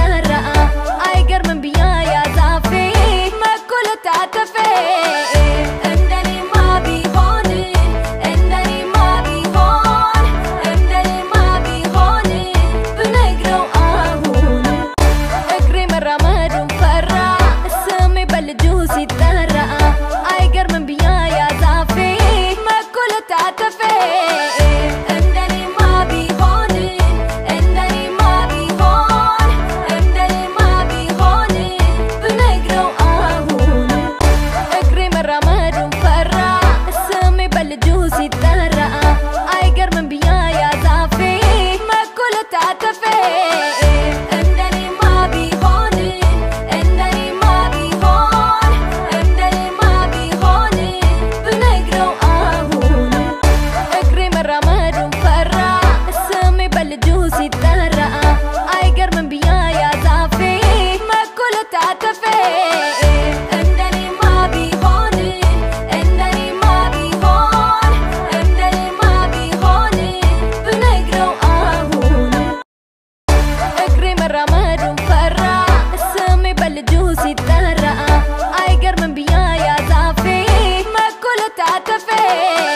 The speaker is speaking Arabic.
زهرة أيقر من بيا يا زافي. ما كله تعتفي. مرة مرة مفرة السامي بالجوز يتدرق ايقر من بيايا تعفي ما كله تعتفي.